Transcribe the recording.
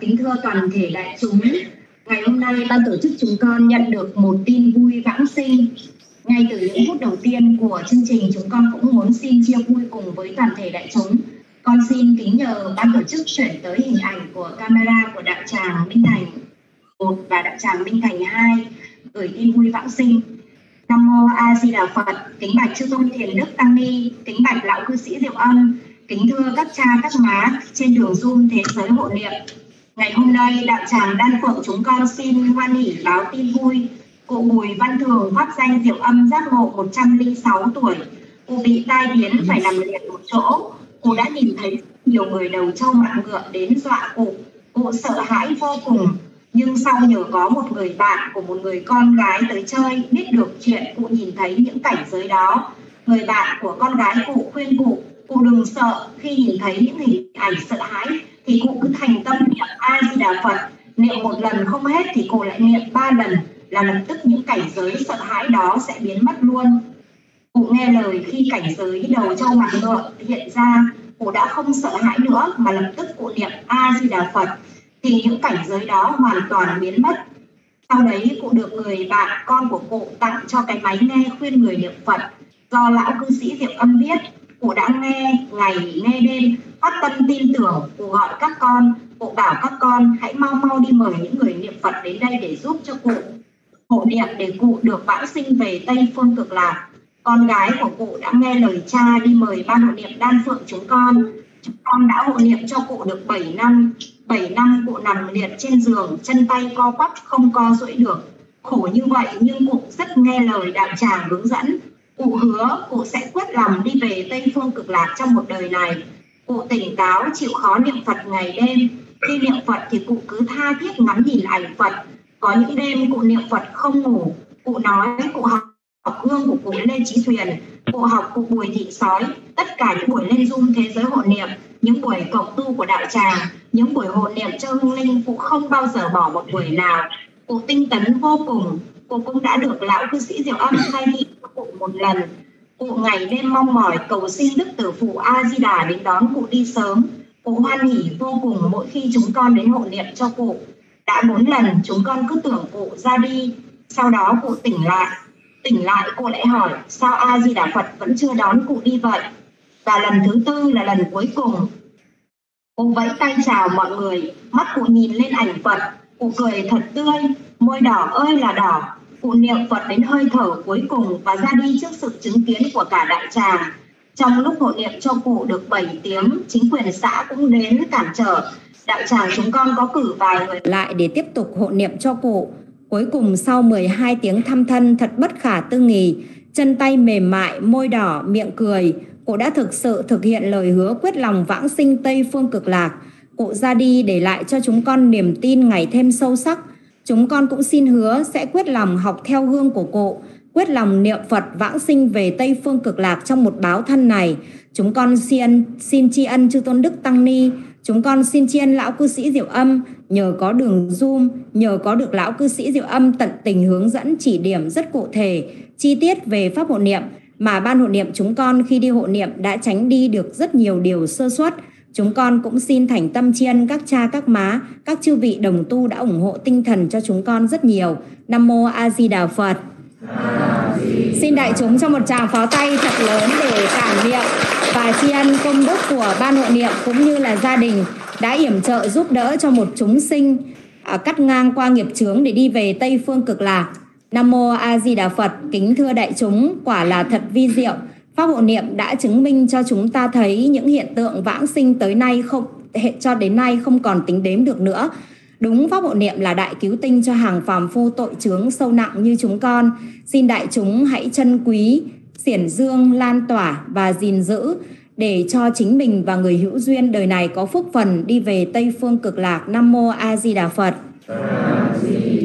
Kính thưa toàn thể đại chúng, ngày hôm nay ban tổ chức chúng con nhận được một tin vui vãng sinh. Ngay từ những phút đầu tiên của chương trình, chúng con cũng muốn xin chia vui cùng với toàn thể đại chúng. Con xin kính nhờ ban tổ chức chuyển tới hình ảnh của camera của đạo tràng Minh Thành 1 và đạo tràng Minh Thành 2 gửi tin vui vãng sinh. Nam mô A Di Đà Phật, kính bạch chư tôn thiền đức tăng ni, kính bạch lão cư sĩ Diệu Âm, kính thưa các cha các má trên đường Zoom thế giới hộ niệm. Ngày hôm nay, đạo tràng Đan Phượng chúng con xin hoan hỷ báo tin vui. Cụ Bùi Văn Thường pháp danh Diệu Âm giác ngộ 106 tuổi. Cụ bị tai biến phải nằm liệt một chỗ. Cụ đã nhìn thấy nhiều người đầu trâu mạng ngựa đến dọa cụ. Cụ sợ hãi vô cùng nhưng sau nhờ có một người bạn của một người con gái tới chơi, biết được chuyện, cụ nhìn thấy những cảnh giới đó người bạn của con gái cụ khuyên cụ cụ đừng sợ khi nhìn thấy những hình ảnh sợ hãi, thì cụ cứ thành tâm niệm a phật niệm một lần không hết thì cụ lại niệm ba lần là lập tức những cảnh giới sợ hãi đó sẽ biến mất luôn. Cụ nghe lời khi cảnh giới đầu trâu mặt ngựa hiện ra cụ đã không sợ hãi nữa mà lập tức cụ niệm a di đà phật thì những cảnh giới đó hoàn toàn biến mất. Sau đấy cụ được người bạn con của cụ tặng cho cái máy nghe khuyên người niệm phật. Do lão cư sĩ diệp âm biết, cụ đã nghe ngày nghe đêm phát tâm tin tưởng cụ gọi các con cụ bảo các con, hãy mau mau đi mời những người niệm phật đến đây để giúp cho cụ. Hộ niệm để cụ được vãng sinh về tây phương cực lạc. Con gái của cụ đã nghe lời cha đi mời ban hộ niệm đan phượng chúng con. Chúng con đã hộ niệm cho cụ được 7 năm. 7 năm cụ nằm liệt trên giường, chân tay co quắp, không co duỗi được. Khổ như vậy nhưng cụ rất nghe lời đạo tràng hướng dẫn. Cụ hứa cụ sẽ quyết lòng đi về tây phương cực lạc trong một đời này. Cụ tỉnh táo chịu khó niệm phật ngày đêm khi niệm phật thì cụ cứ tha thiết ngắm nhìn ảnh phật. Có những đêm cụ niệm phật không ngủ, cụ nói, cụ học học hương của cụ lê trí thuyền, cụ học, cụ bùi thị sói. Tất cả những buổi lên dung thế giới hộ niệm, những buổi cộng tu của đạo tràng, những buổi hộ niệm cho hương linh cụ không bao giờ bỏ một buổi nào. Cụ tinh tấn vô cùng, cụ cũng đã được lão cư sĩ diệu âm khai thị cho cụ một lần. Cụ ngày đêm mong mỏi cầu xin đức tử phụ a di đà đến đón cụ đi sớm cụ hoan hỉ vô cùng mỗi khi chúng con đến hộ niệm cho cụ, đã bốn lần chúng con cứ tưởng cụ ra đi. Sau đó cụ tỉnh lại. Tỉnh lại cụ lại hỏi, sao a di đà phật vẫn chưa đón cụ đi vậy? Và lần thứ tư là lần cuối cùng. Cụ vẫy tay chào mọi người, mắt cụ nhìn lên ảnh phật. Cụ cười thật tươi, môi đỏ ơi là đỏ. Cụ niệm phật đến hơi thở cuối cùng và ra đi trước sự chứng kiến của cả đại tràng trong lúc hộ niệm cho cụ được 7 tiếng chính quyền xã cũng đến cản trở đạo tràng chúng con có cử vài người lại để tiếp tục hộ niệm cho cụ Cuối cùng sau 12 tiếng thăm thân thật bất khả tư nghì, chân tay mềm mại, môi đỏ, miệng cười, cụ đã thực sự thực hiện lời hứa quyết lòng vãng sinh Tây Phương Cực Lạc. Cụ ra đi để lại cho chúng con niềm tin ngày thêm sâu sắc. Chúng con cũng xin hứa sẽ quyết lòng học theo gương của cụ, quyết lòng niệm Phật vãng sinh về Tây Phương Cực Lạc trong một báo thân này. Chúng con xin xin tri ân chư tôn đức tăng ni, chúng con xin tri ân lão cư sĩ Diệu Âm, nhờ có đường Zoom, nhờ có được lão cư sĩ Diệu Âm tận tình hướng dẫn chỉ điểm rất cụ thể, chi tiết về pháp hộ niệm mà ban hộ niệm chúng con khi đi hộ niệm đã tránh đi được rất nhiều điều sơ suất. Chúng con cũng xin thành tâm tri ân các cha các má, các chư vị đồng tu đã ủng hộ tinh thần cho chúng con rất nhiều. Nam mô A Di Đà Phật. Xin đại chúng cho một tràng pháo tay thật lớn để cảm niệm và tri ân công đức của ban hộ niệm cũng như là gia đình đã yểm trợ giúp đỡ cho một chúng sinh à, cắt ngang qua nghiệp chướng để đi về Tây Phương Cực Lạc. Nam Mô A Di Đà Phật, kính thưa đại chúng, quả là thật vi diệu. Pháp hộ niệm đã chứng minh cho chúng ta thấy những hiện tượng vãng sinh tới nay không cho đến nay không còn tính đếm được nữa. Đúng pháp hộ niệm là đại cứu tinh cho hàng phàm phu tội chướng sâu nặng như chúng con. Xin đại chúng hãy chân quý, xiển dương, lan tỏa và gìn giữ để cho chính mình và người hữu duyên đời này có phúc phần đi về Tây Phương Cực Lạc. Nam Mô A Di Đà Phật. A -di